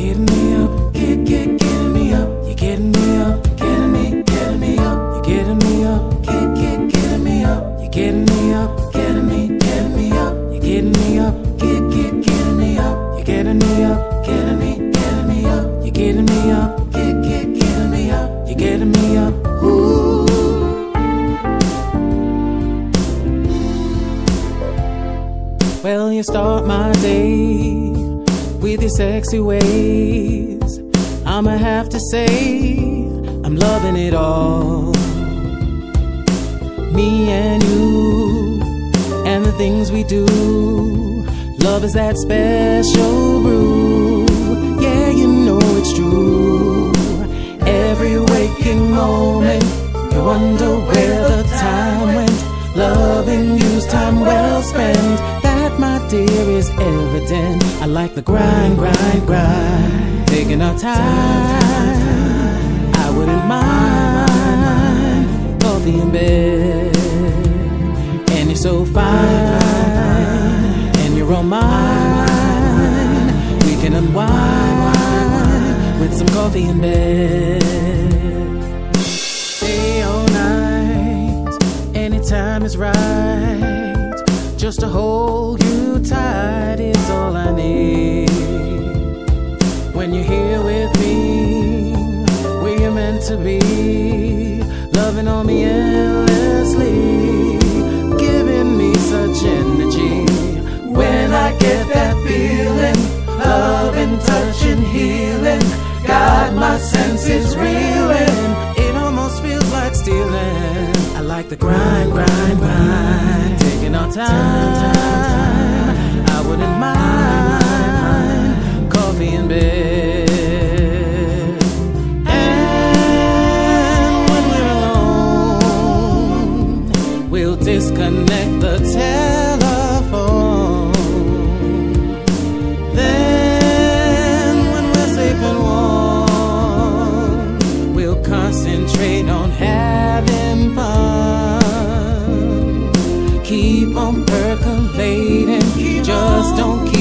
getting me up, get, get, getting me up. You're getting me up, getting me, getting me up. You're getting me up, get, get, getting me up. You're getting me up, getting me, getting me up. You're getting me up, get, get, getting me up. You're getting me up, getting me, getting me up. You're getting me up, get, get, getting me up. You're getting me up, ooh. Well, you start my day with your sexy ways. I'ma have to say, I'm loving it all. Me and you, and the things we do. Love is that special brew. Yeah, you know it's true. Every waking moment, you wonder where the time went. Loving you's time well spent. Dear, is evident. I like the grind, grind, grind. Taking our time. I wouldn't mind coffee in bed. And you're so fine. And you're all mine. We can unwind with some coffee in bed. Hold you tight is all I need. When you're here with me, you're meant to be, loving on me endlessly, giving me such energy. When I get that feeling, loving, touching, healing, got my senses reeling. It almost feels like stealing. I like the grind, grind, grind, taking our time. Keep on percolating, Keep just don't keep.